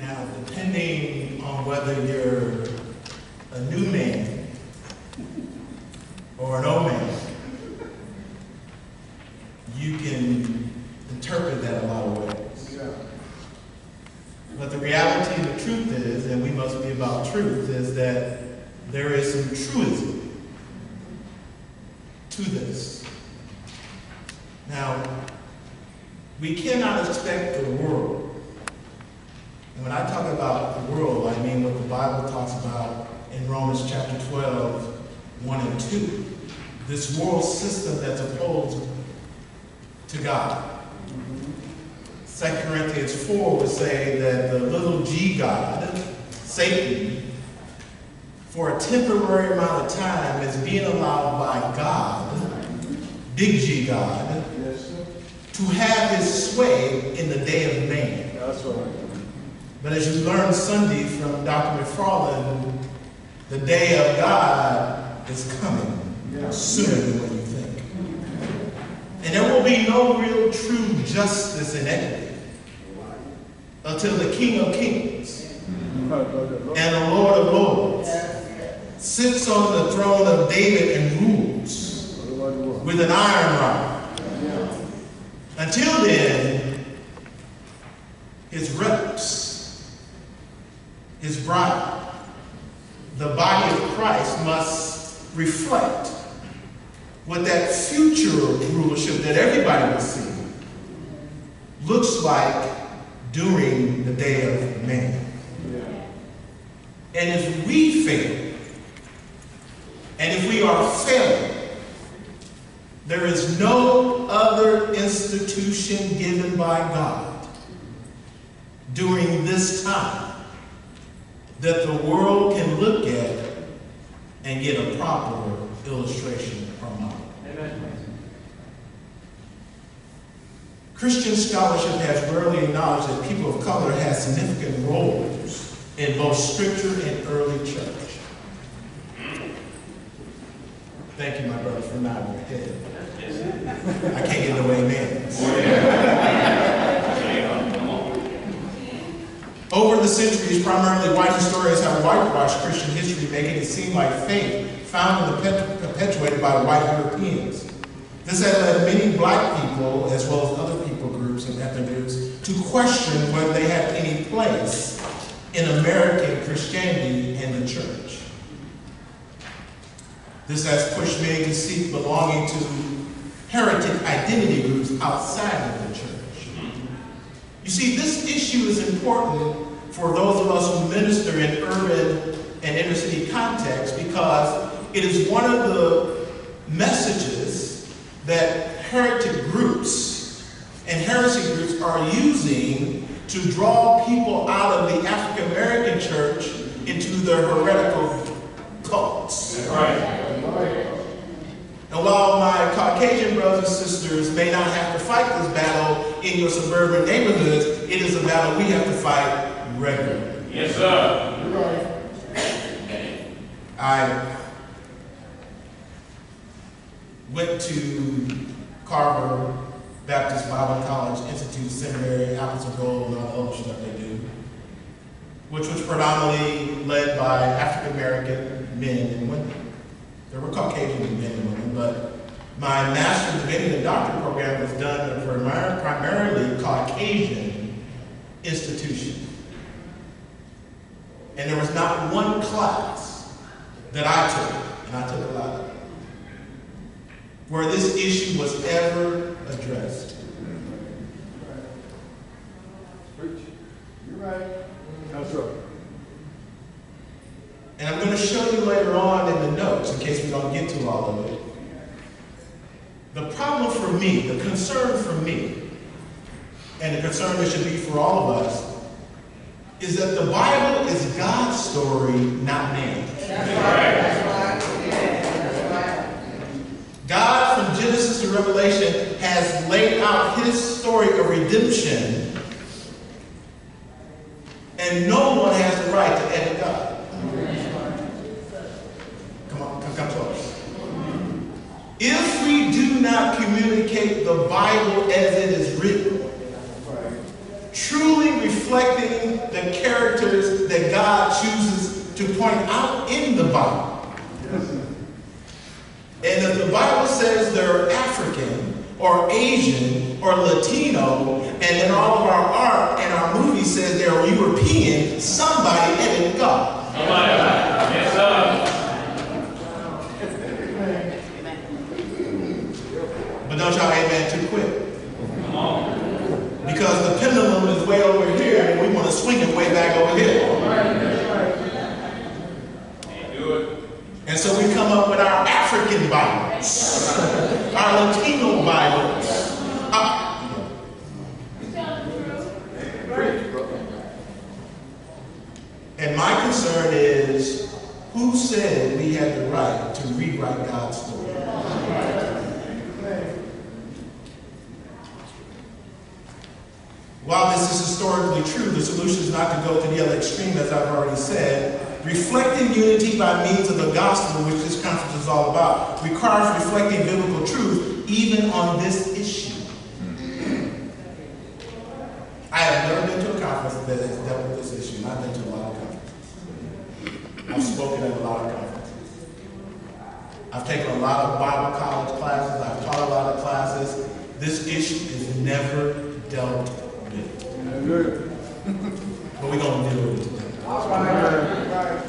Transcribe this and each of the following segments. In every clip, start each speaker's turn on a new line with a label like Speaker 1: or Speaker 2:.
Speaker 1: Now, depending on whether you're a new man or an old man, you can interpret that a lot of ways. But the reality and the truth is, and we must be about truth, is that there is some truism to this. Now, we cannot expect the world. And when I talk about the world, I mean what the Bible talks about in Romans chapter 12, 1 and 2. This world system that's opposed to God. 2 Corinthians 4 would say that the little g God, Satan, for a temporary amount of time is being allowed by God, big G God, to have his sway in the day of man.
Speaker 2: That's right.
Speaker 1: But as you learned Sunday from Dr. McFarland, the day of God is coming sooner than what you think. And there will be no real true justice and equity until the King of Kings and the Lord of Lords sits on the throne of David and rules with an iron rod. Until then, his reps, his bride, the body of Christ must reflect what that future rulership that everybody will see looks like during the day of man. And if we fail, and if we are failing, there is no other institution given by God during this time that the world can look at and get a proper illustration or model. Christian scholarship has rarely acknowledged that people of color had significant roles in both scripture and early church. Thank you, my brother, for nodding your head. I can't get no amens. Oh, Over the centuries, primarily white historians have whitewashed Christian history, making it seem like faith found and perpetuated by white Europeans. This has led many black people, as well as other people groups and ethnic groups, to question whether they have any place in American Christianity and the church. This has pushed many to seek belonging to heretic identity groups outside of the church. You see, this issue is important for those of us who minister in urban and inner city contexts because it is one of the messages that heretic groups and heresy groups are using to draw people out of the African American church into their heretical cults. Right. And while my Caucasian brothers and sisters may not have to fight this battle in your suburban neighborhoods, it is a battle we have to fight regularly.
Speaker 3: Yes, sir.
Speaker 1: I went to Carver Baptist Bible College Institute Seminary, Apples of Gold, and all the other stuff they do, which was predominantly led by African American men and women. There were Caucasian men and women, but my master's divinity and doctorate program was done at a primarily Caucasian institution. And there was not one class that I took, and I took a lot where this issue was ever addressed.
Speaker 2: You're right. That's right.
Speaker 1: And I'm going to show you later on in the notes, in case we don't get to all of it. The problem for me, the concern for me, and the concern that should be for all of us, is that the Bible is God's story, not man's. God, from Genesis to Revelation, has laid out his story of redemption, and no one has the right to edit God. Come on, come, come close. If we do not communicate the Bible as it is written, truly reflecting the characters that God chooses to point out in the Bible. And if the Bible says they're African or Asian or Latino, and then all of our art and our movies says they're European, somebody edited God.
Speaker 3: Yes, sir.
Speaker 1: But don't y'all amen too quick.
Speaker 3: Come on.
Speaker 1: Because the pendulum is way over here and we want to swing it way back over here. And so we come up with our African Bibles, our Latino Bibles. Uh, and my concern is who said we had the right to rewrite God's story? While this true, the solution is not to go to the other extreme, as I've already said. Reflecting unity by means of the gospel, which this conference is all about, requires reflecting biblical truth even on this issue. I have never been to a conference that has dealt with this issue, and I've been to a lot of conferences. I've spoken at a lot of conferences. I've taken a lot of Bible college classes, I've taught a lot of classes. This issue is never dealt with.
Speaker 2: Hallelujah.
Speaker 1: We're going to today.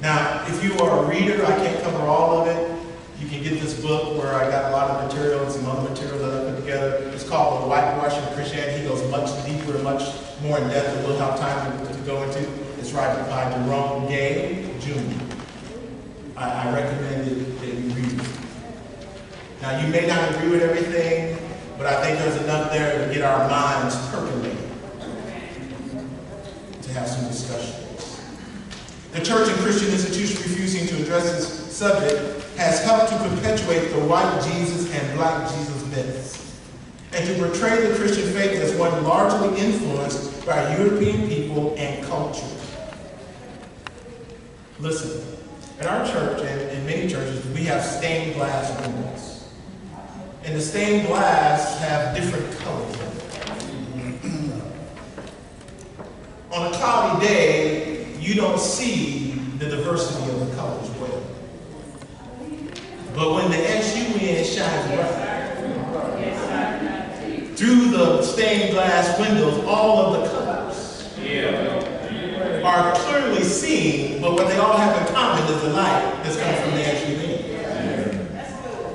Speaker 1: Now, if you are a reader, I can't cover all of it. You can get this book where I got a lot of material and some other material that I put together. It's called The Whitewash Whitewashing Christianity. He goes much deeper and much more in depth than we'll have time to, to go into. It's written by Jerome Gay Jr. I, I recommend that you read it. Now, you may not agree with everything, but I think there's enough there to get our minds percolating to have some discussion. The church and Christian institution refusing to address this subject has helped to perpetuate the white Jesus and black Jesus myths, and to portray the Christian faith as one largely influenced by European people and culture. Listen, at our church and in many churches, we have stained glass windows. And the stained glass have different colors in it. On a cloudy day, you don't see the diversity of the colors well. But when the S-U-N shines bright, through the stained glass windows, all of the colors are clearly seen, but what they all have in common is the light that's coming from the S-U-N.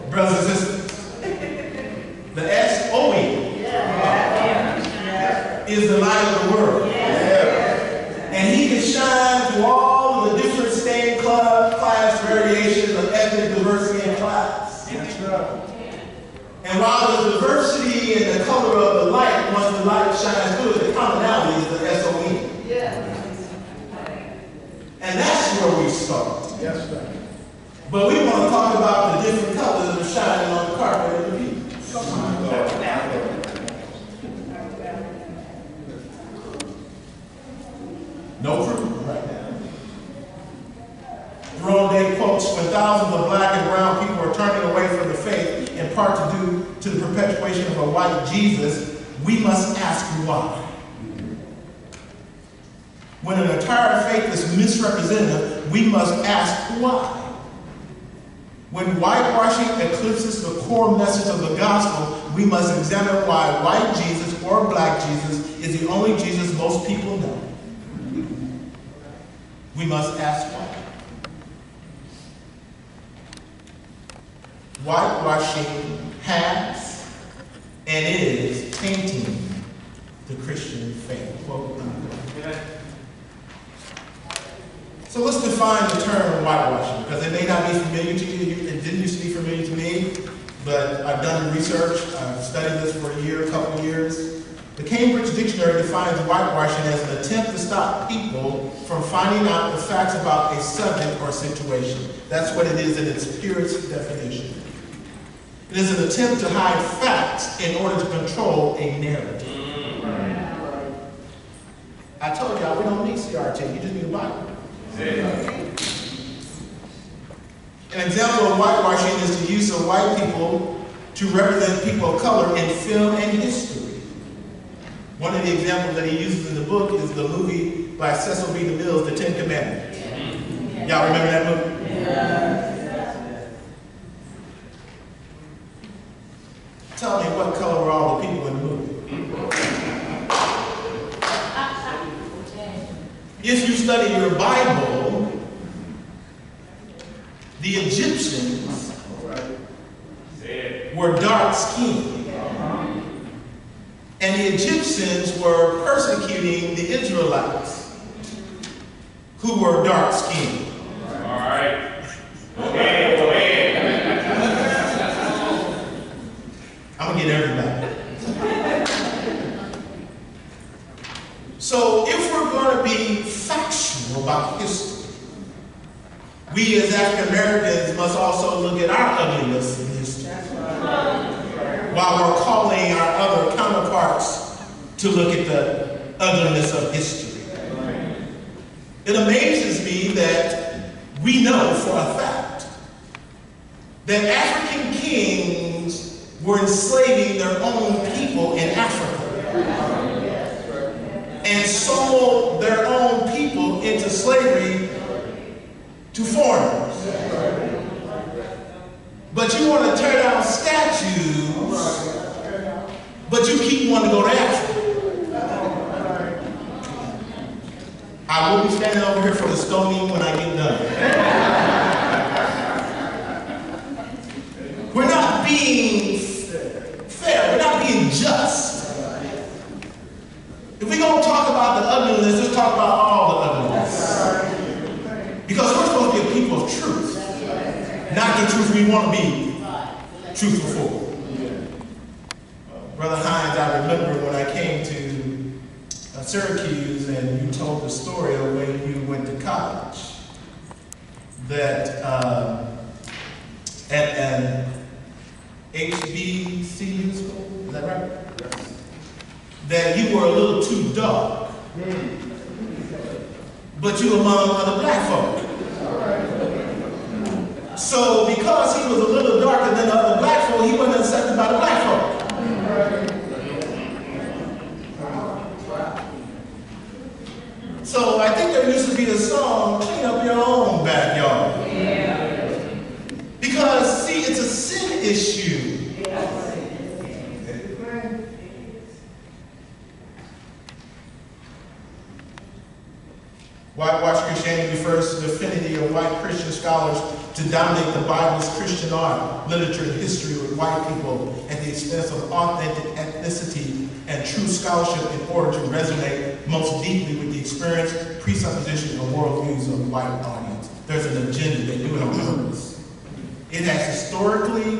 Speaker 1: Brothers and sisters, the S-O-N is the light of the world. And he can shine through all of the different stained cla- class variations of ethnic diversity and class.
Speaker 2: That's right.
Speaker 1: And while the diversity and the color of the light, once the light shines through it, the commonality is the S-O-N. And that's where we start.
Speaker 2: Yes, sir.
Speaker 1: But we want to talk about the different colors that are shining on the carpet of the people. No proof right now. Jerome Gay quotes, when thousands of black and brown people are turning away from the faith, in part to do to the perpetuation of a white Jesus, we must ask why. When an entire faith is misrepresented, we must ask why. When whitewashing eclipses the core message of the gospel, we must examine why white Jesus or black Jesus is the only Jesus most people know. We must ask why. Whitewashing has and is painting the Christian faith. Quote. So let's define the term whitewashing, because it may not be familiar to you. It didn't used to be familiar to me, but I've done research. I've studied this for a year, a couple of years. The Cambridge Dictionary defines whitewashing as an attempt to stop people from finding out the facts about a subject or situation. That's what it is in its purest definition. It is an attempt to hide facts in order to control a narrative. I told y'all we don't need CRT, you just need a Bible. An example of whitewashing is the use of white people to represent people of color in film and history. One of the examples that he uses in the book is the movie by Cecil B. DeMille, The Ten Commandments. Y'all remember that movie? Tell me what color were all the people in the movie? If you study your Bible, the Egyptians were dark skinned. And the Egyptians were persecuting the Israelites who were dark skinned.
Speaker 3: All right. Ahead, go ahead.
Speaker 1: Get everybody. So if we're gonna be factual about history, we as African Americans must also look at our ugliness in history. While we're calling our other counterparts to look at the ugliness of history. It amazes me that we know for a fact that African kings were enslaving their own people in Africa and sold their own people into slavery to foreigners. But you want to tear down statues, but you keep wanting to go to Africa. I will be standing over here for the stoning when I get done. We're not being fair. We're not being just. If we're going to talk about the ugliness, let's talk about all the ugliness. Because we're supposed to be a people of truth, not the truth we want to be truthful for. Brother Hines, I remember when I came to uh, Syracuse and you told the story of when you went to college. That um, at an HBCU school, is that right? That you were a little too dark. But you among other black folk. So because he was a little darker than the other black folk, he wasn't accepted by the black folk. So I think there used to be a song, clean up your own backyard. Because, see, it's a sin issue. Whitewash Christianity refers to the affinity of white Christian scholars to dominate the Bible's Christian art, literature, and history with white people at the expense of authentic ethnicity and true scholarship in order to resonate most deeply with the experience, presupposition, and worldviews of the white audience. There's an agenda. They do it on purpose. It has historically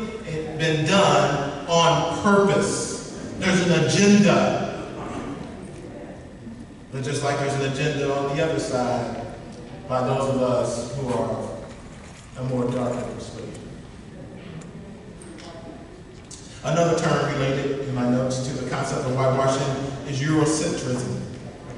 Speaker 1: been done on purpose. There's an agenda. But just like there's an agenda on the other side by those of us who are a more darker persuasion. Another term related in my notes to the concept of whitewashing is Eurocentrism.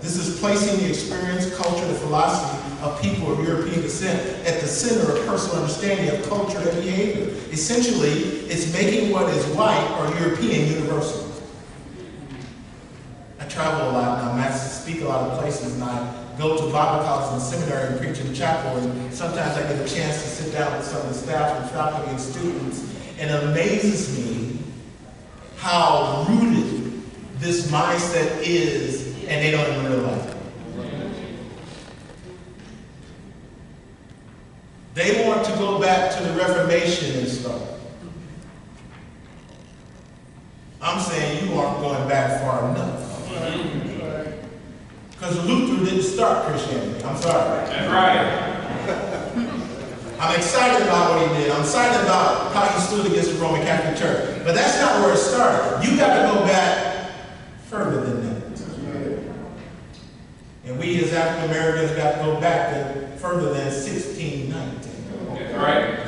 Speaker 1: This is placing the experience, culture, and philosophy of people of European descent at the center of personal understanding of culture and behavior. Essentially, it's making what is white or European universal. I travel a lot I speak a lot of places and I go to Bible college and seminary and preach in the chapel and sometimes I get a chance to sit down with some of the staff and faculty and students and it amazes me how rooted this mindset is and they don't even realize it. They want to go back to the Reformation and stuff. I'm saying you aren't going back far enough. Because Luther didn't start Christianity. I'm sorry.
Speaker 3: That's right.
Speaker 1: I'm excited about what he did. I'm excited about how he stood against the Roman Catholic Church. But that's not where it started. You got to go back further than that. And we as African Americans got to go back to further than 1619.
Speaker 3: That's right.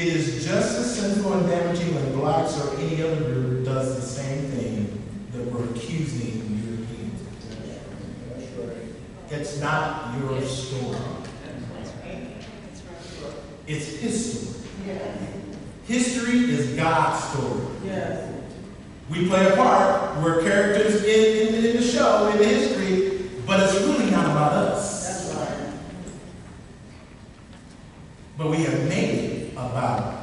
Speaker 1: It is just as sinful and damaging when blacks or any other group does the same thing that we're accusing Europeans of.
Speaker 2: Right.
Speaker 1: It's not your story. It's his story. History is God's story. We play a part. We're characters in, in, in the show, in the history, but it's really not about us.
Speaker 4: That's right.
Speaker 1: But we have made it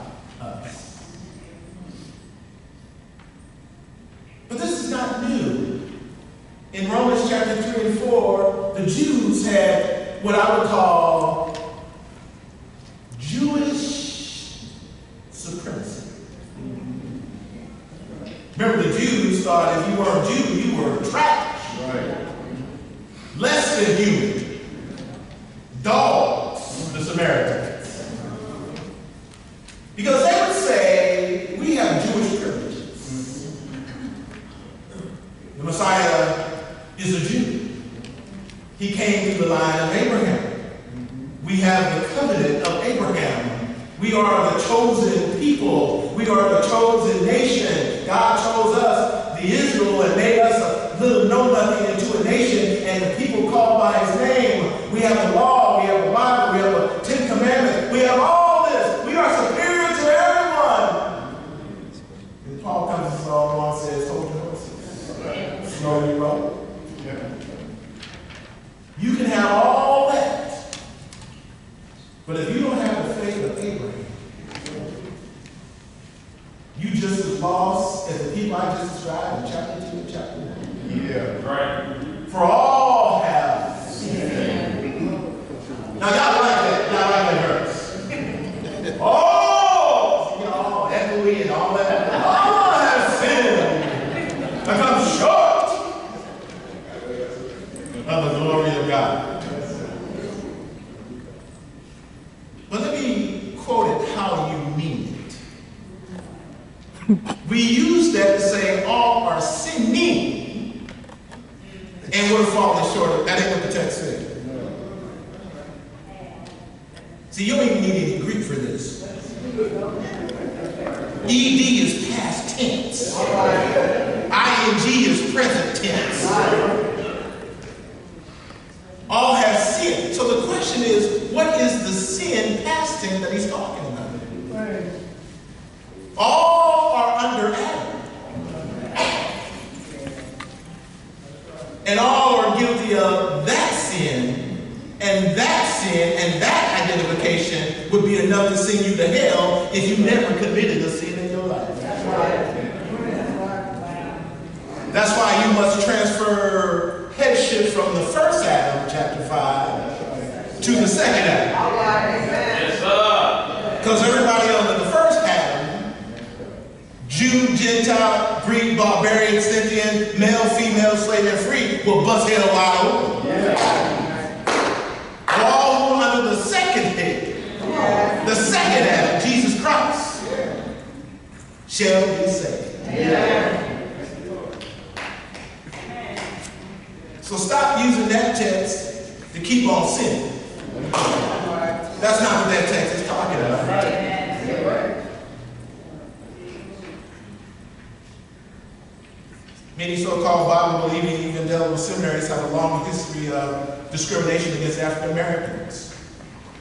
Speaker 1: Many so-called Bible-believing evangelical seminaries have a long history of discrimination against African Americans.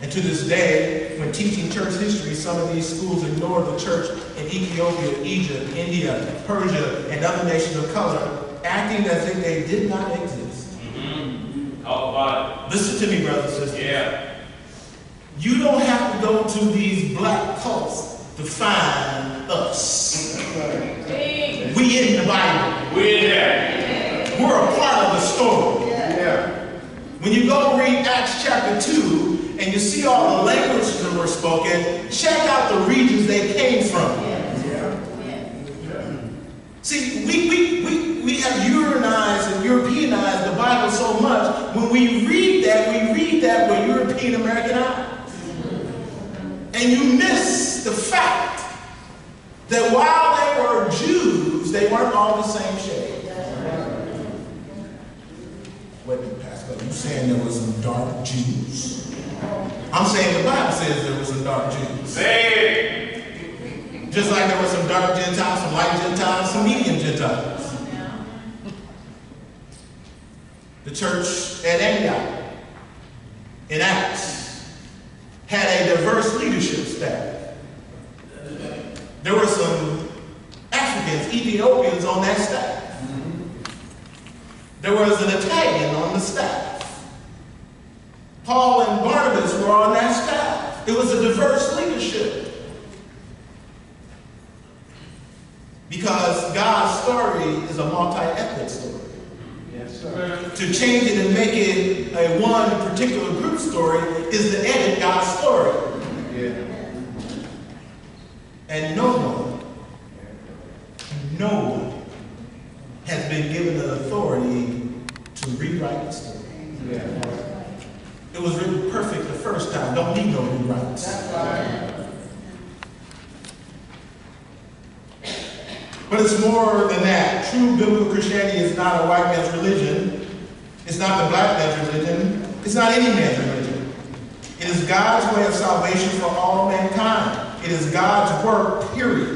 Speaker 1: And to this day, when teaching church history, some of these schools ignore the church in Ethiopia, Egypt, India, Persia, and other nations of color, acting as if they did not exist.
Speaker 3: Mm-hmm. Talk about
Speaker 1: Listen to me, brothers and sisters.
Speaker 3: Yeah.
Speaker 1: You don't have to go to these black cults to find us. We in the Bible.
Speaker 3: We in there.
Speaker 1: We're a part of the story.
Speaker 2: Yeah.
Speaker 1: When you go read Acts chapter 2 and you see all the languages that were spoken, check out the regions they came from. See, we, we, we, we have Europeanized and Europeanized the Bible so much, when we read that, we read that with European American eyes. And you miss the fact that while they were Jews, they weren't all the same shade. Wait a minute, Pastor, you saying there was some dark Jews? I'm saying the Bible says there was some dark Jews.
Speaker 3: Say it.
Speaker 1: Just like there were some dark Gentiles, some light Gentiles, some medium Gentiles. The church at Antioch, in Acts, had a diverse leadership staff. There were some Africans, Ethiopians on that staff. There was an Italian on the staff. Paul and Barnabas were on that staff. It was a diverse leadership. Because God's story is a multi-ethnic story.
Speaker 2: Yes, sir.
Speaker 1: To change it and make it a one particular group story is to edit God's story.
Speaker 2: Yeah.
Speaker 1: And no one, no one has been given the authority to rewrite the story.
Speaker 2: Yeah.
Speaker 1: It was written perfect the first time. Don't need no rewrites. But it's more than that. True biblical Christianity is not a white man's religion. It's not the black man's religion. It's not any man's religion. It is God's way of salvation for all mankind. It is God's work, period.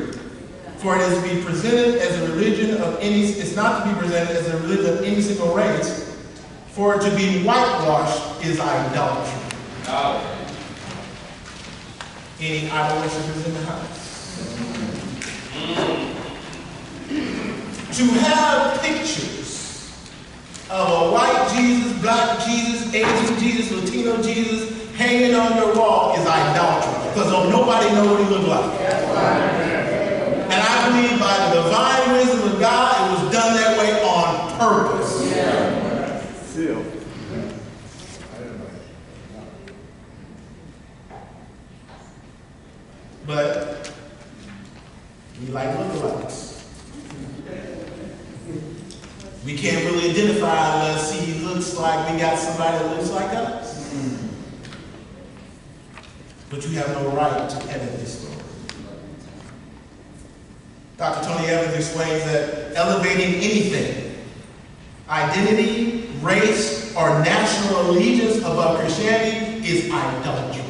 Speaker 1: For it is to be presented as a religion of any, it's not to be presented as a religion of any single race. For it to be whitewashed is idolatry. Oh. Any idol worshippers in the house? Mm. To have pictures of a white Jesus, black Jesus, Asian Jesus, Latino Jesus hanging on your wall is idolatry. Because nobody know what he looked like. Believe by the divine wisdom of God, it was done that way on purpose. But we like lookalikes. We can't really identify unless he looks like we got somebody that looks like us. But you have no right to edit this. Dr. Tony Evans explains that elevating anything, identity, race, or national allegiance above Christianity is idolatry.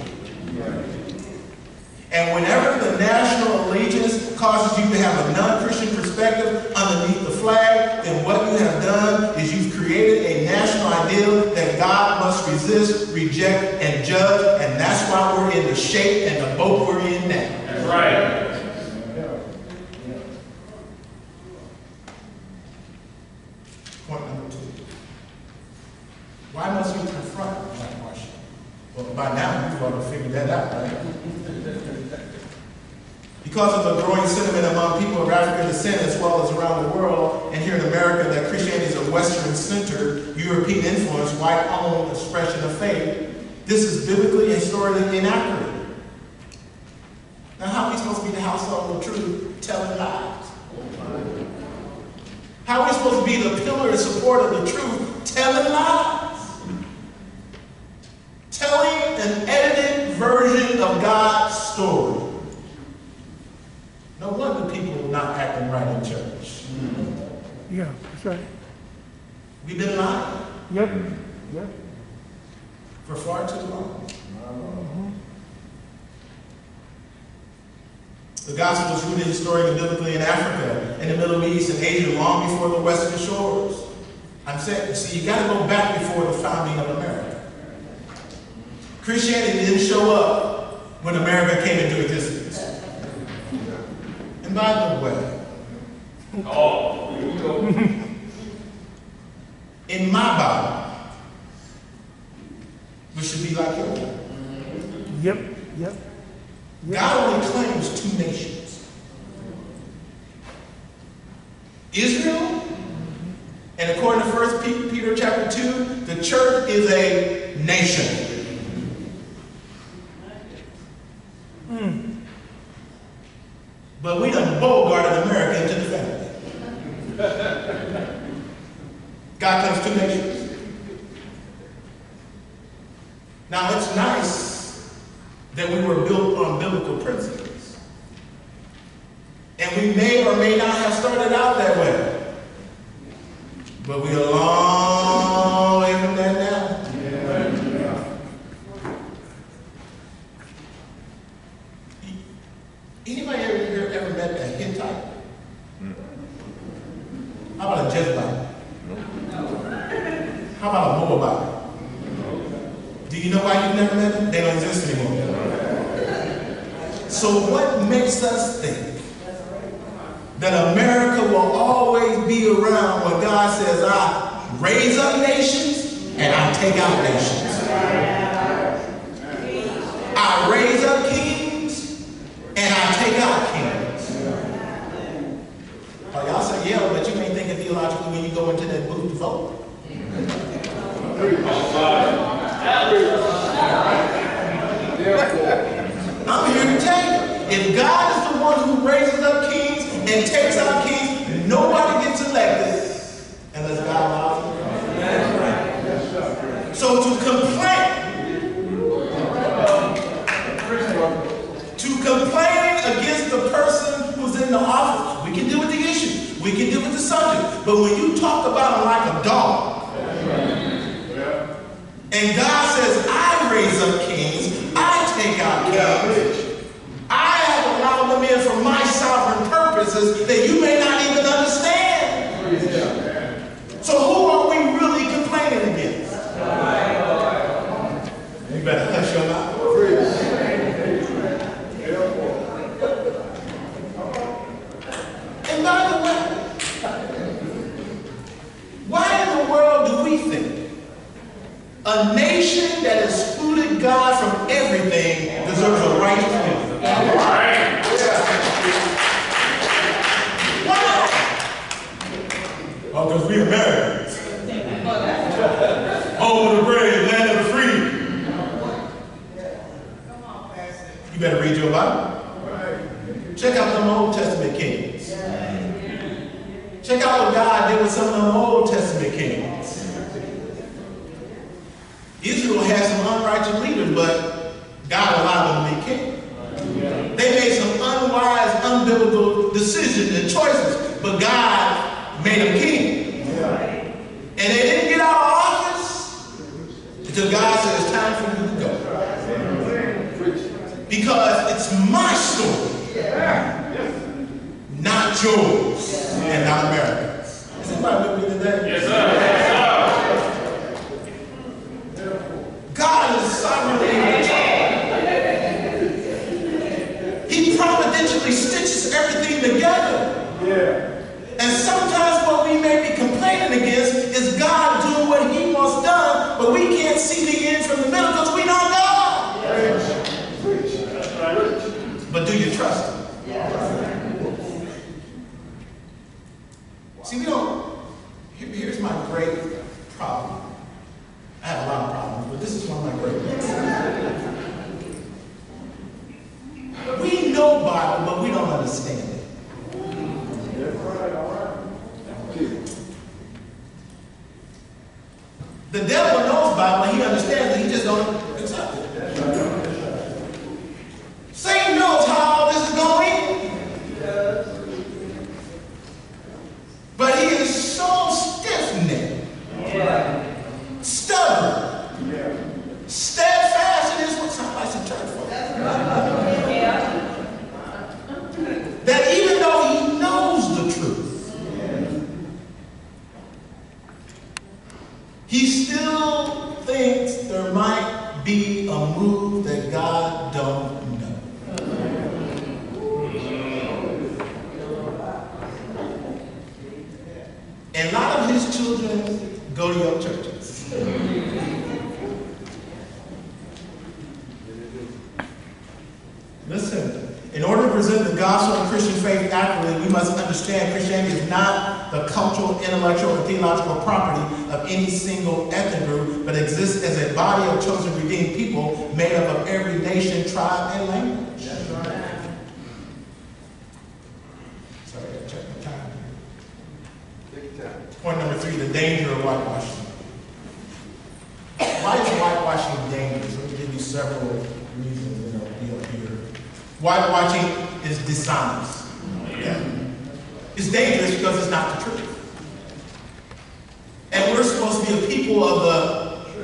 Speaker 1: And whenever the national allegiance causes you to have a non-Christian perspective underneath the flag, then what you have done is you've created a national ideal that God must resist, reject, and judge, and that's why we're in the shape and the boat we're in now.
Speaker 3: That's right.
Speaker 1: Point number two. Why must we confront whitewashing? Well, by now, you've already figured that out, right? Because of the growing sentiment among people of African descent as well as around the world, and here in America, that Christianity is a Western-centered, European influence, white-owned expression of faith, this is biblically and historically inaccurate. Now, how are we supposed to be the household of truth telling lies? How are we supposed to be the pillar and support of the truth telling lies? Telling an edited version of God's story. No wonder people are not acting right in church.
Speaker 4: Yeah, that's right.
Speaker 1: We've been lying
Speaker 4: Yep, mm. yep.
Speaker 1: for far too long. Mm-hmm. The gospel was rooted historically and biblically in Africa, in the Middle East, and Asia long before the Western shores. I'm saying, see, you got to go back before the founding of America. Christianity didn't show up when America came into existence. And by the way,
Speaker 3: Oh, here we go.
Speaker 1: In my Bible, which should be like yours,
Speaker 4: Yep, yep.
Speaker 1: God only claims two nations. Israel, and according to 1 Peter chapter 2, the church is a nation. See, we don't, here's my great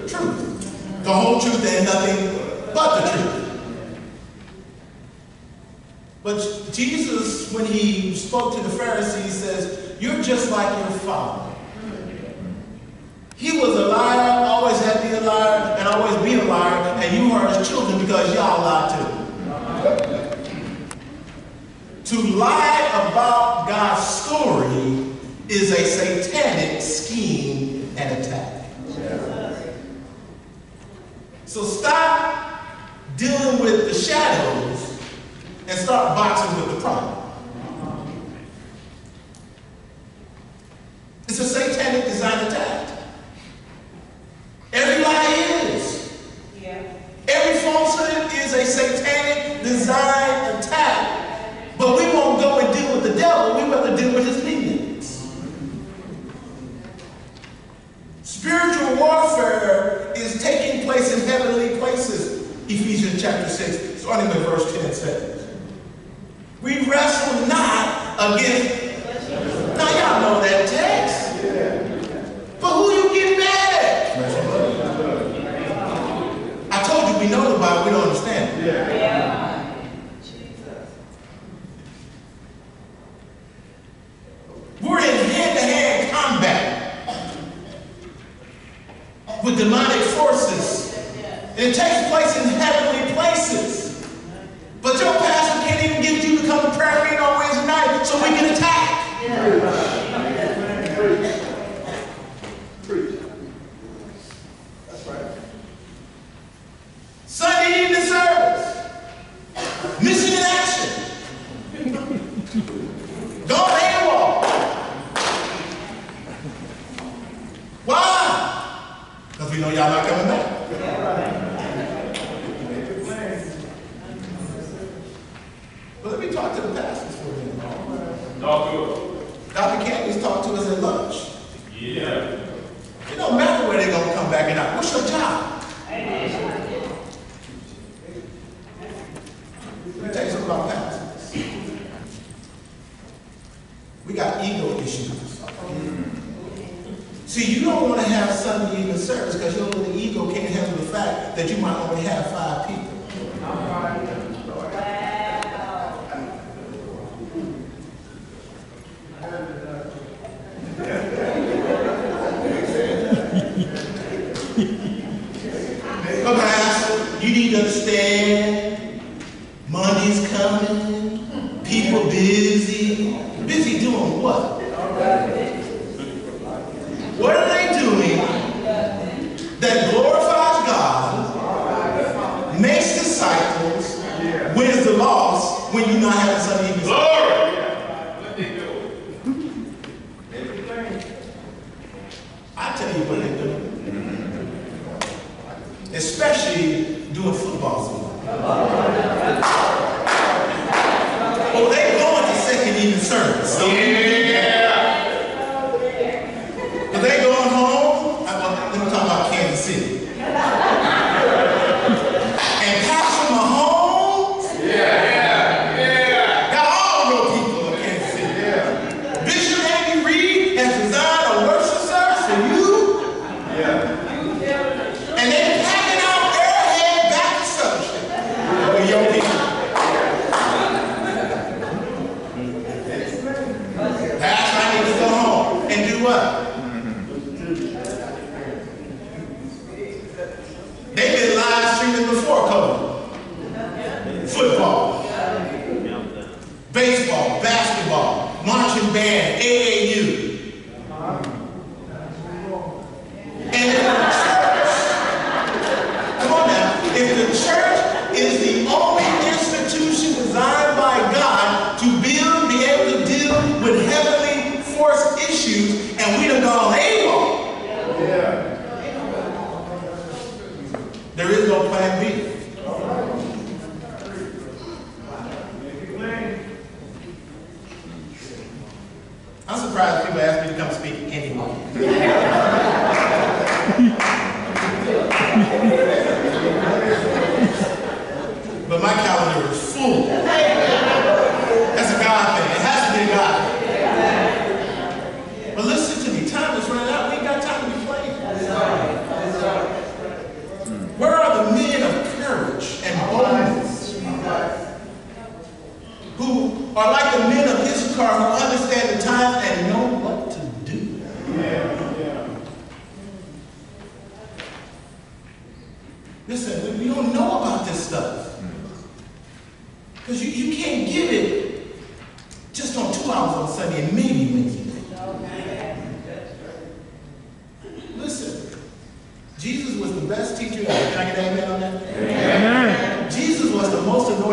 Speaker 1: truth. The whole truth and nothing but the truth. But Jesus, when he spoke to the Pharisees, says, you're just like your father. He was a liar, always had to be a liar, and always be a liar, and you are his children because y'all lie too. to lie about God's story is a satanic scheme and attack. So stop dealing with the shadows and start boxing with the problem. It's a satanic design attack. Every lie is. Yeah. Every falsehood is a satanic design attack. But we won't go and deal with the devil. We rather deal with his people. Spiritual warfare is taking place in heavenly places, Ephesians chapter 6, starting with verse 10 says. We wrestle not against. Now, y'all know that text. But who you get mad at? I told you we know the Bible, we don't understand it. We're in with demonic forces. It takes place in heavenly places. But your pastor can't even get you to come to prayer meeting on Wednesday night so we can attack. That's right. Sunday evening service. Mission in action. I'm not coming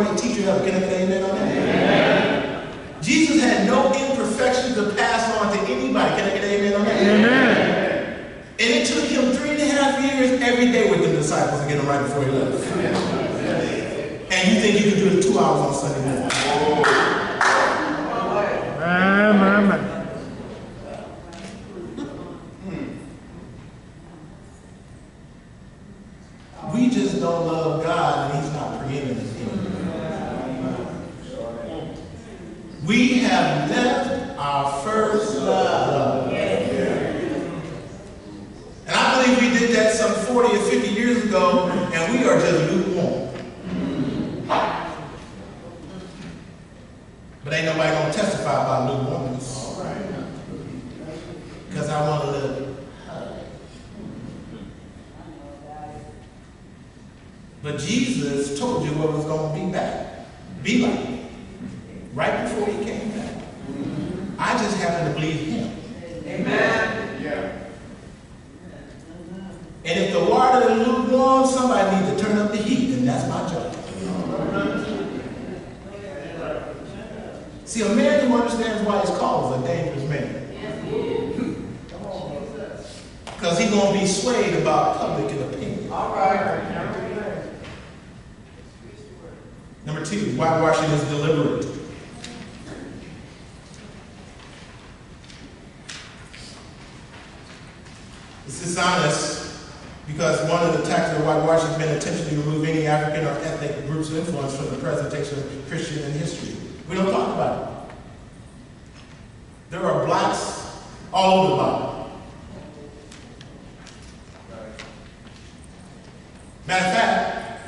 Speaker 1: anointed teacher ever. Can I get an amen on that? Jesus had no imperfections to pass on to anybody. Can I get an amen on that?
Speaker 4: Amen.
Speaker 1: And it took him three and a half years every day with the disciples to get them right before he left. And you think you can do it two hours on Sunday morning?
Speaker 4: My, my, my.
Speaker 1: We just don't love God and he's not preeminent. We have left our first love. And I believe we did that some 40 or 50 years ago, and we are just lukewarm. But ain't nobody gonna testify about lukewarmness. Because I want to live. But Jesus told you what was going to be back, be like, right before he came back. I just happen to believe him.
Speaker 2: Yeah.
Speaker 1: And if the water is lukewarm, somebody needs to turn up the heat, and that's my job. See, a man who understands why he's called is a dangerous man. Because he's going to be swayed about public opinion. Number two, whitewashing is deliberate. It's dishonest because one of the tactics of whitewashing has been intentionally remove any African or ethnic group's influence from the presentation of Christian in history. We don't talk about it. There are blacks all over the Bible. Matter of fact,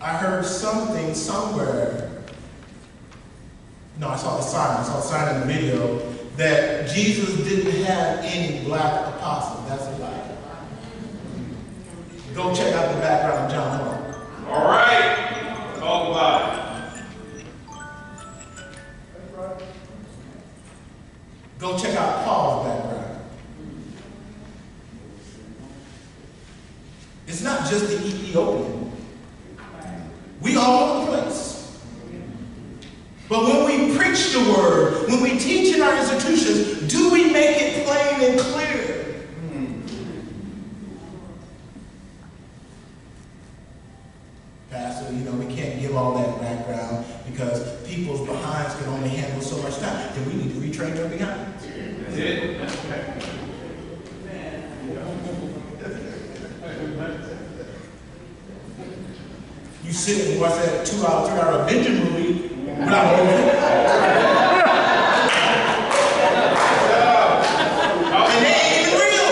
Speaker 1: I heard something somewhere. No, I saw the sign. I saw the sign in the video that Jesus didn't have any black apostles. That's a lie. Go check out the background of John Mark.
Speaker 3: All right. Talk about it.
Speaker 1: Go check out Paul's background. It's not just the Ethiopian. We all over the place. But when we preach the word, when we teach in our institutions, do we make it plain and clear? Pastor, you know, we can't give all that background because people's behinds can only handle so much time. Then we need to retrain their behinds.
Speaker 3: That's it.
Speaker 1: You sit and watch that two hour, three hour Avenger movie without moving. And they ain't even real.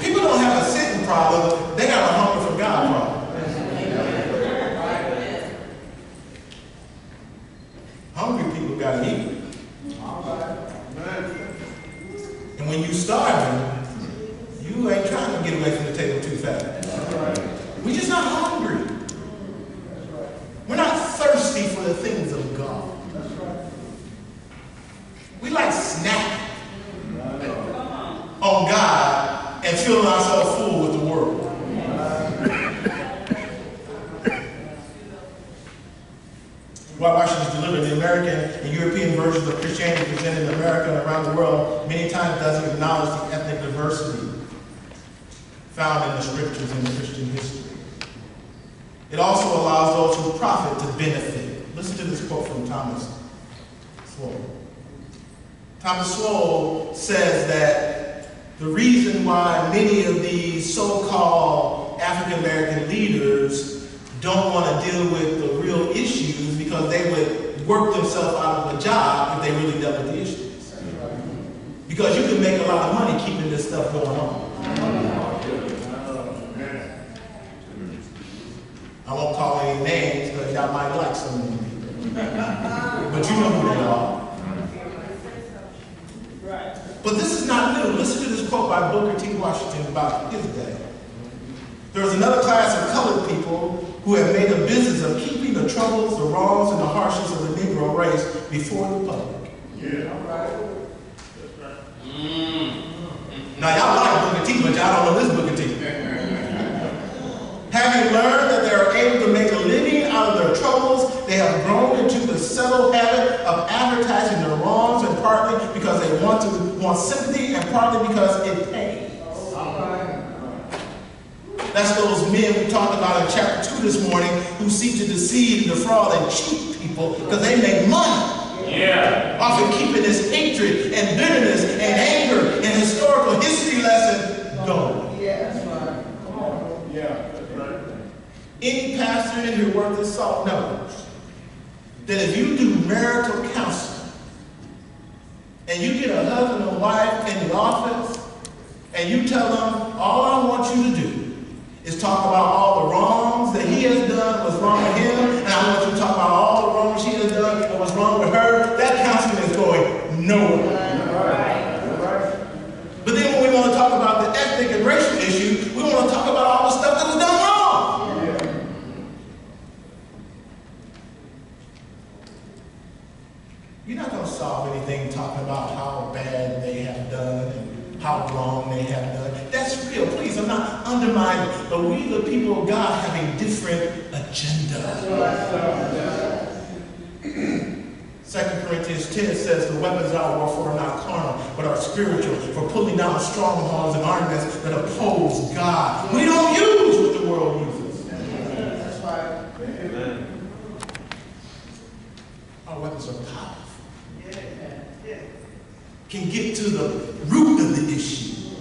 Speaker 1: People don't have a sitting problem, they got a hunger for God problem. Hungry people gotta eat. And when you starving, you ain't trying to get away from the table too fast. We're just not hungry. We're not thirsty for the things of God. We like snacking on God and filling ourselves full with the world. Whitewashing is delivered. The American and European versions of Christianity presented in America and around the world many times doesn't acknowledge the ethnic diversity found in the scriptures and Christian history. It also allows those who profit to benefit. Listen to this quote from Thomas. Thomas Sowell says that the reason why many of these so-called African American leaders don't want to deal with the real issues because they would work themselves out of a job if they really dealt with the issues. Because you can make a lot of money keeping this stuff going on. I won't call any names because y'all might like some of them. But you know who they are. But this is not new. Listen quote by Booker T. Washington about his day. There was another class of colored people who have made a business of keeping the troubles, the wrongs, and the harshness of the Negro race before the public. Yeah right. That's right. all right now, y'all like Booker T, but y'all don't know this Booker T. Having learned that they are able to make a out of their troubles, they have grown into the settled habit of advertising their wrongs, and partly because they want to want sympathy, and partly because it pays. That's those men we talked about in chapter 2 this morning who seek to deceive, and defraud, and cheat people because they make money
Speaker 3: Yeah.
Speaker 1: often keeping this hatred and bitterness and anger and historical history lesson going. Any pastor in here worth his salt knows that if you do marital counseling and you get a husband and wife in the office and you tell them, all I want you to do is talk about all the wrongs that he has done, what's wrong with him, and I want you to talk about all the wrongs she has done and what's wrong with her, that counseling is going nowhere. But then when we want to talk about the ethnic and racial issue, we want to talk about all the stuff that was done wrong. You're not going to solve anything talking about how bad they have done and how wrong they have done. That's real. Please, I'm not undermining, but we, the people of God, have a different agenda. 2 Corinthians 10 says the weapons of our warfare are not carnal, but are spiritual, for pulling down strongholds and arguments that oppose God. We don't use what the world uses. Our weapons are powerful. Can get to the root of the issue.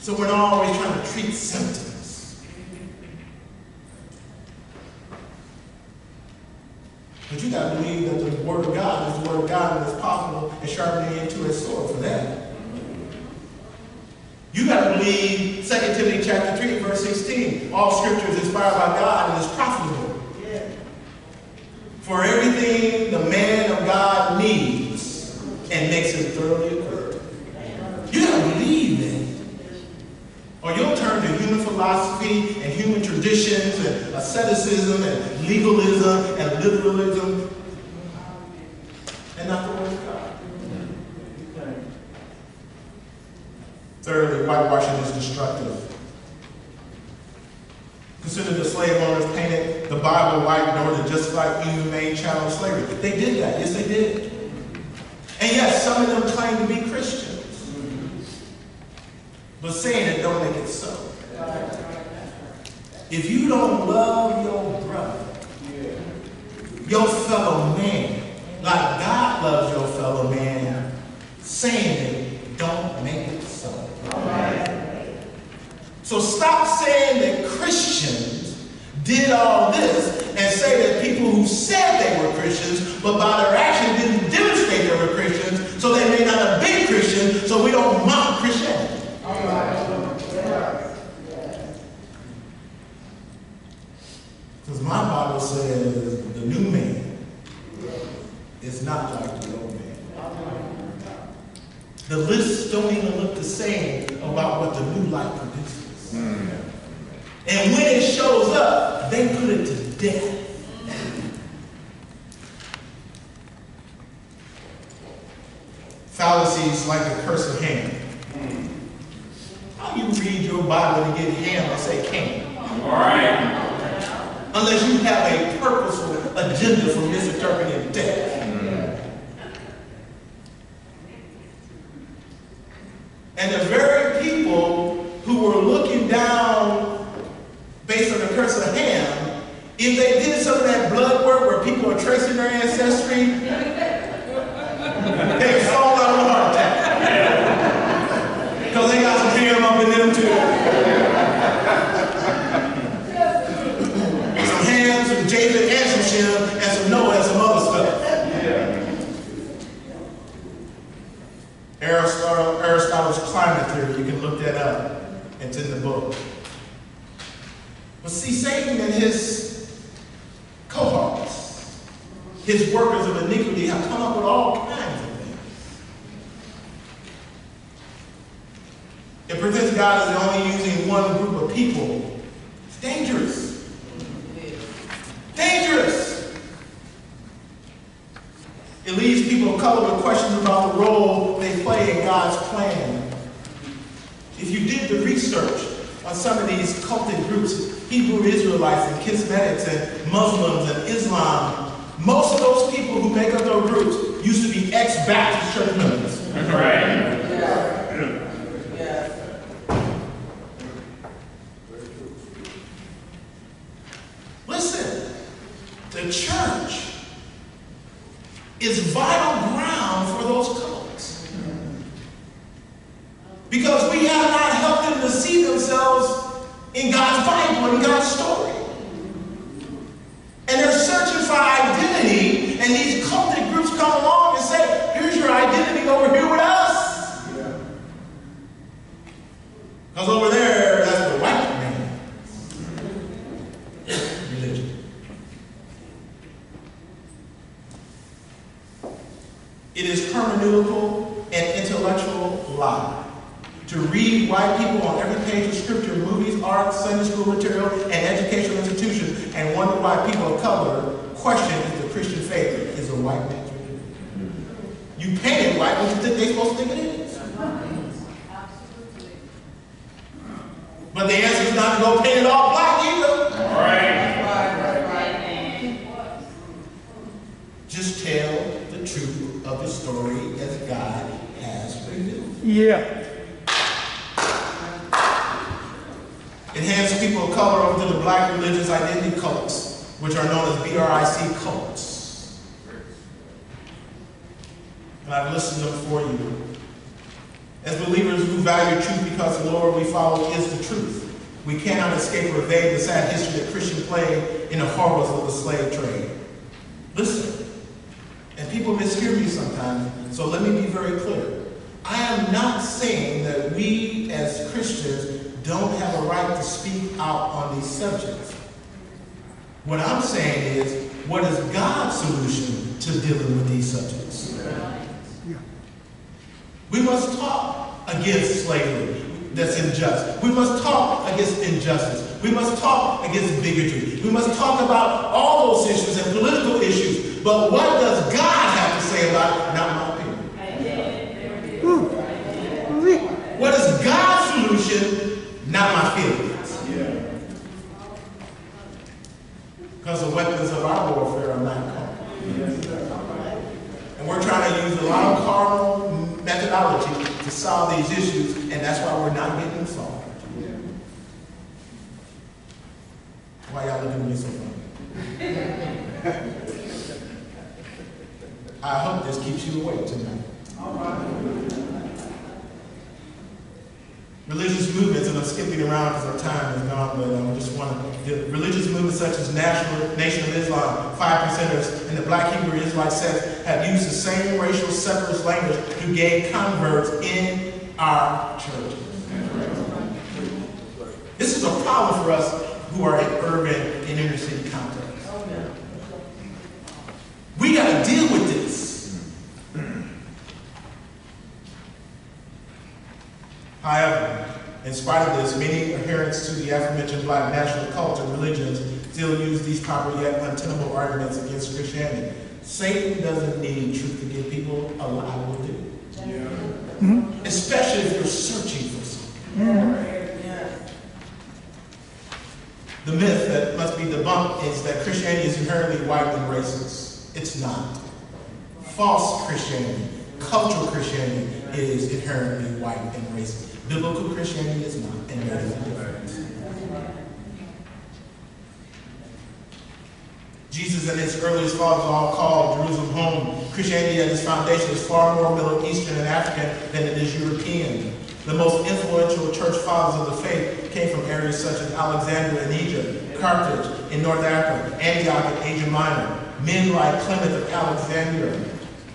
Speaker 1: So we're not always trying to treat symptoms. To believe that the Word of God is the Word of God and it's possible and sharpening into a sword for that. You got to believe 2 Timothy chapter 3, verse 16. All scripture is inspired by God and is profitable. For everything the man of God needs and makes him thoroughly equipped. You got to. Or you'll turn to human philosophy and human traditions and asceticism and legalism and liberalism and not the Word of God. Thirdly, whitewashing is destructive. Consider the slave owners painted the Bible white in order to justify inhumane child slavery. They did that. Yes, they did. And yes, some of them claim to be. But saying it don't make it so. If you don't love your brother, your fellow man, like God loves your fellow man, saying it don't make it so. So stop saying that Christians did all this and say that people who said they were Christians, but by their action didn't demonstrate they were Christians, so they may not have been Christians, so we don't mock Christianity. Because my Bible says the new man is not like the old man. The lists don't even look the same about what the new life produces. And when it shows up, they put it to death. Fallacies like the curse of Ham. How you read your Bible and get Ham and say Cain?
Speaker 3: All right.
Speaker 1: Unless you have a purposeful agenda for misinterpreting text. Mm. And the very people who were looking down based on the curse of Ham, if they did some of that blood work where people are tracing their ancestry, they fall out of a heart attack. Because they got some Ham up in them too. some Japheth, and some Noah, and some other. Aristotle, Aristotle's climate theory, you can look that up. It's in the book. But see, Satan and his cohorts, his workers of iniquity, have come up with all kinds of things. It presents God is only using one group of people. It's dangerous. Dangerous. It leaves people of color with questions about the role they play in God's plan. If you did the research on some of these cultic groups, Hebrew Israelites and Kemetics and Muslims and Islam, most of those people who make up those groups used to be ex-Baptist church members.
Speaker 3: That's right. Yeah. Yeah.
Speaker 1: Listen, the church is vital ground for those cults. Because we have not helped them to see themselves in God's Bible, in God's story. And they're searching for identity, and these cultic groups come along and say, here's your identity over here with us. Because over there, that's the white man religion. It is hermeneutical and intellectual lie. To read white people on every page of scripture, movies, art, Sunday school material, and educational institutions, and wonder why people of color question if the Christian faith is a white man's religion. You paint it white, what you think they're supposed to think it is. But the answer is not to go paint it all black either.
Speaker 3: Right.
Speaker 1: Just tell the truth of the story as God has revealed.
Speaker 4: Yeah.
Speaker 1: It hands people of color over to the black religious identity cults, which are known as BRIC cults. And I've listed them for you. As believers who value truth because the Lord we follow is the truth, we cannot escape or evade the sad history that Christian played in the horrors of the slave trade. Listen, and people mishear me sometimes, so let me be very clear. I am not saying that we as Christians don't have a right to speak out on these subjects. What I'm saying is, what is God's solution to dealing with these subjects? We must talk against slavery that's unjust. We must talk against injustice. We must talk against bigotry. We must talk about all those issues and political issues. But what does God have to say about it? Not my opinion. What is God's solution? Not my feelings. Because the weapons of our warfare are not carnal. And we're trying to use a lot of carnal methodology to solve these issues, and that's why we're not getting them solved. Why y'all looking at me so funny? I hope this keeps you awake tonight. Religious movements, and I'm skipping around because our time is gone, but I just want to, religious movements such as National Nation of Islam, Five Percenters, and the Black Hebrew Israelite sect have used the same racial separatist language to gain converts in our churches. This is a problem for us who are in urban and inner city contexts. We got to deal with this. However, in spite of this, many adherents to the aforementioned black national cult and religions still use these proper yet untenable arguments against Christianity. Satan doesn't need truth to give people a lie will do. Especially if you're searching for something. Mm-hmm. The myth that must be debunked is that Christianity is inherently white and racist. It's not. False Christianity, cultural Christianity is inherently white and racist. Biblical Christianity is not, and there is a. Jesus and his earliest followers all called Jerusalem home. Christianity at its foundation is far more Middle Eastern and African than it is European. The most influential church fathers of the faith came from areas such as Alexandria in Egypt, Carthage in North Africa, Antioch in Asia Minor. Men like Clement of Alexandria,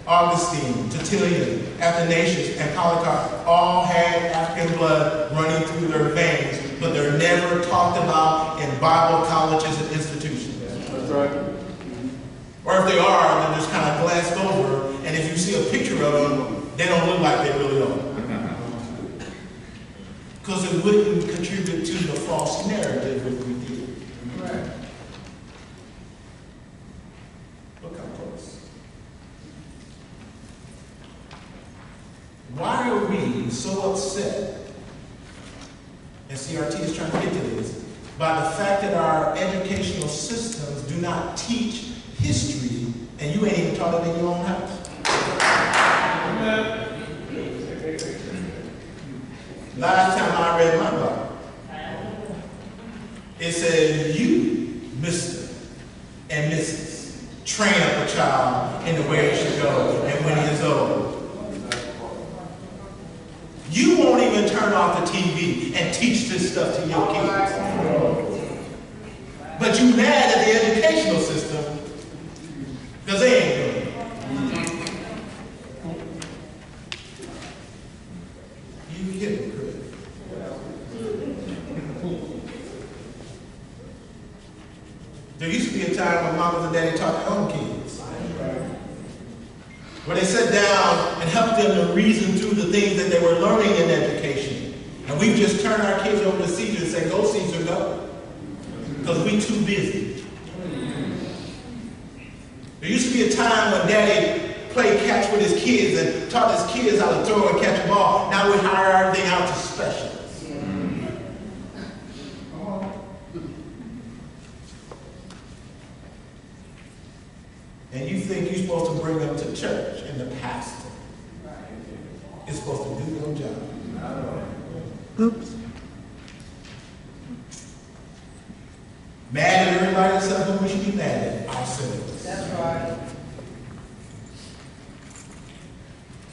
Speaker 1: Augustine, Tertullian, Athanasius, and Polycarp all had African blood running through their veins, but they're never talked about in Bible colleges and institutions.
Speaker 2: That's right.
Speaker 1: Or if they are, then they're just kind of glanced over, and if you see a picture of them, they don't look like they really are. Because it wouldn't contribute to the false narrative if we did. Look how close. angry, so upset, and CRT is trying to get to this, by the fact that our educational systems do not teach history, and you ain't even taught it in your own house. Last time I read my Bible, it said, You, Mr. and Mrs., train up a child in the way it should go, and when he is old. You won't even turn off the TV and teach this stuff to your kids. But you mad at the educational system because they ain't doing it. You hypocrite. There used to be a time when mamas and daddy taught their own kids. Where they sat down and helped them to reason through the things that they were learning in education. And we've just turned our kids over to Caesar and say, go Caesar, go. Because we too busy. There used to be a time when daddy played catch with his kids and taught his kids how to throw and catch a ball. Now we hire everything out to specialists. And you think you're supposed to bring them to church and the pastor is supposed to do your job.
Speaker 4: Oops.
Speaker 1: Mad at everybody except who we should be mad at, ourselves.
Speaker 2: That's right.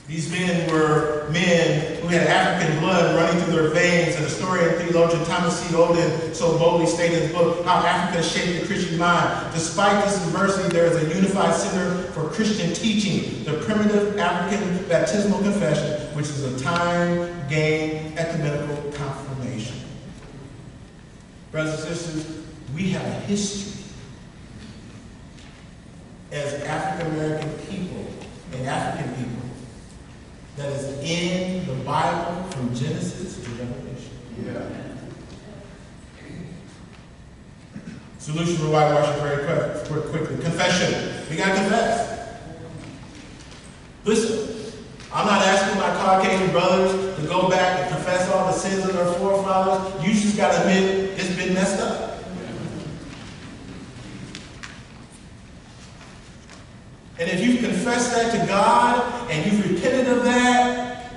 Speaker 1: These men were men who had African blood running through their veins, and the historian and theologian Thomas C. Oden so boldly stated in his book, How Africa Shaped the Christian Mind. Despite this diversity, there is a unified center for Christian teaching, the primitive African baptismal confession, which is a time-gained ecumenical confirmation. Brothers and sisters, we have a history as African American people and African people that is in the Bible from Genesis to Revelation. Yeah. Solution for whitewashing very quick, quickly. Confession. We gotta confess. Listen, I'm not asking my Caucasian brothers to go back and confess all the sins of their forefathers. You just gotta admit it's been messed up. And if you've confessed that to God and you've repented of that,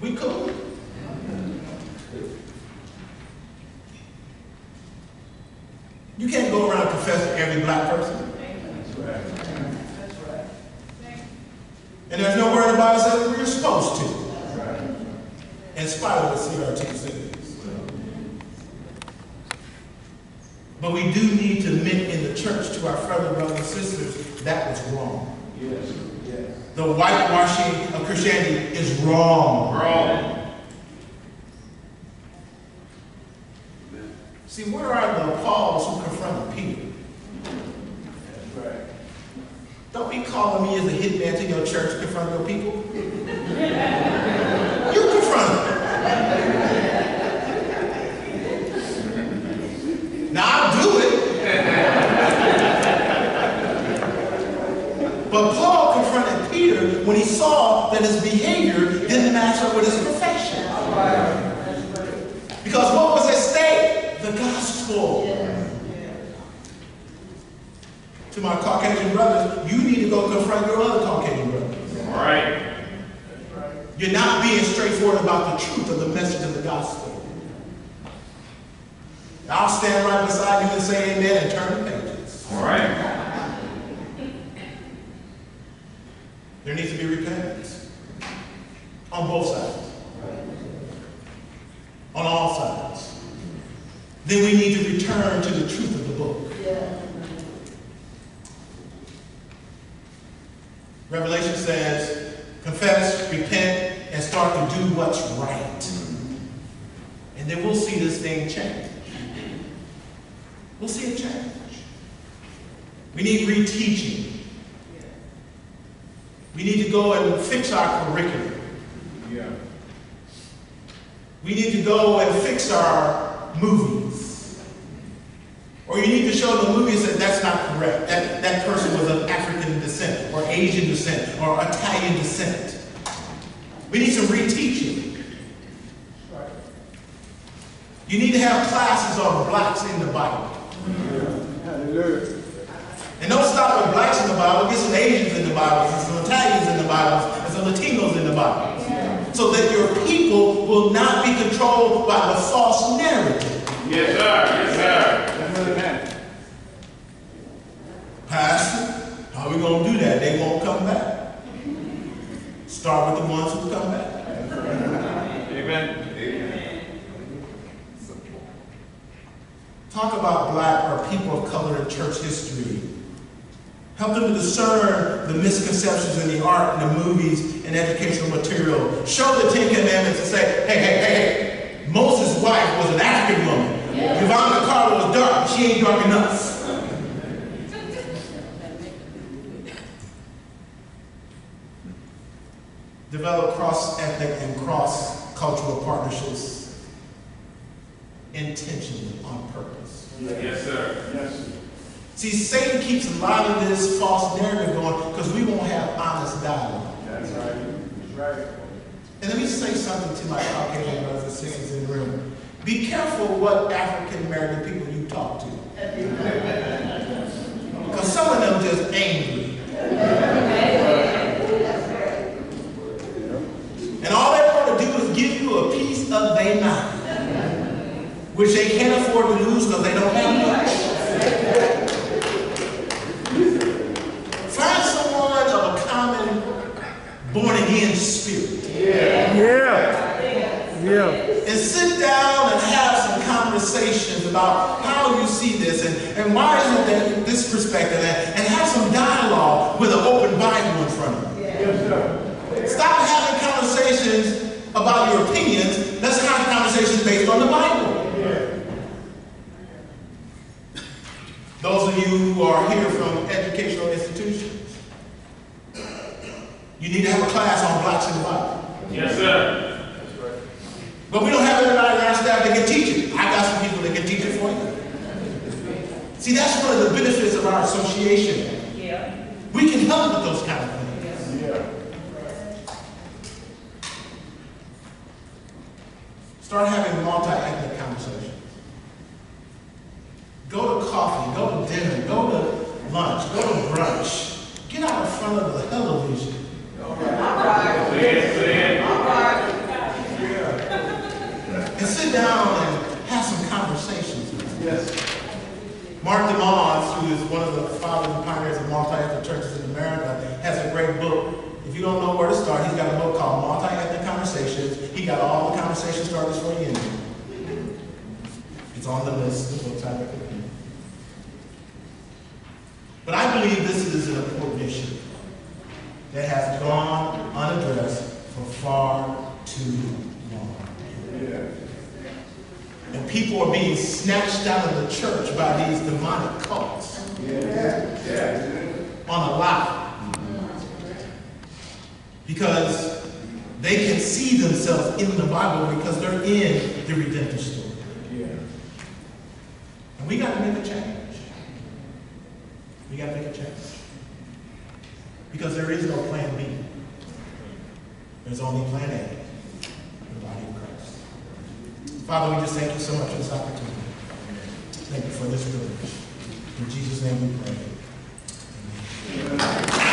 Speaker 1: we cool. You can't go around confessing every black person. And there's no word about us that we're supposed to. In spite of the CRT says. But we do need to admit in the church to our fellow brothers and sisters that was wrong. Yes. yes. The whitewashing of Christianity is wrong.
Speaker 3: Wrong.
Speaker 1: See, where are the Pauls who confronted Peter? Right. Don't be calling me as a hitman to your church confront your people. you confront them. Pastor, how are going to do that? They won't come back. Start with the ones who come back.
Speaker 3: Amen. Amen.
Speaker 1: Talk about black or people of color in church history. Help them to discern the misconceptions in the art and the movies and educational material. Show the Ten Commandments and say, hey, hey, hey, hey, Moses' wife was an African woman. Yvonne Carter was dark, she ain't dark enough. Develop cross-ethnic and cross-cultural partnerships intentionally, on purpose.
Speaker 3: Yes, sir.
Speaker 4: Yes.
Speaker 1: See, Satan keeps a lot of this false narrative going because we won't have honest dialogue.
Speaker 4: That's right. That's right.
Speaker 1: And let me say something to my Caucasian brothers and sisters in the room. Be careful what African American people you talk to. Because some of them just angry. And all they want to do is give you a their mind, which they can't afford to lose because they don't have much. Find someone of a common born again spirit
Speaker 4: Yeah. Yeah. Yeah.
Speaker 1: and sit down and have some conversations about how you see this and, and why is it that this perspective and, and have some dialogue with an open Bible in front of you.
Speaker 4: Yes, sir.
Speaker 1: Stop having conversations about your opinions. Let's have conversations based on the Bible. Those of you who are here from educational institutions, you need to have a class on blacks in the Bible.
Speaker 3: Yes, sir.
Speaker 1: But we don't have anybody on our staff that can teach it. I got some people that can teach it for you. See, that's one of the benefits of our association.
Speaker 2: Yeah.
Speaker 1: We can help with those kind of things.
Speaker 4: Yeah.
Speaker 1: Start having multi-ethnic conversations. Go to coffee, go to dinner, go to lunch, go to brunch. Get out in front of the television.
Speaker 3: Say it, say it.
Speaker 1: and sit down and have some conversations.
Speaker 4: Yes.
Speaker 1: Mark DeYmaz, who is one of the fathers and pioneers of multi-ethnic churches in America, has a great book. If you don't know where to start, he's got a book called Multi-Ethnic Conversations. He got all the conversation starters for you in there. It's on the list of books I recommend. But I believe this is an important issue that has gone unaddressed for far too long. And people are being snatched out of the church by these demonic cults on a lie. Because they can see themselves in the Bible because they're in the redemptive story.
Speaker 4: Yeah.
Speaker 1: And we got to make a change. We got to make a change. Because there is no plan B. There's only plan A, the body of Christ. Father, we just thank you so much for this opportunity. Thank you for this privilege. In Jesus' name we pray. Amen.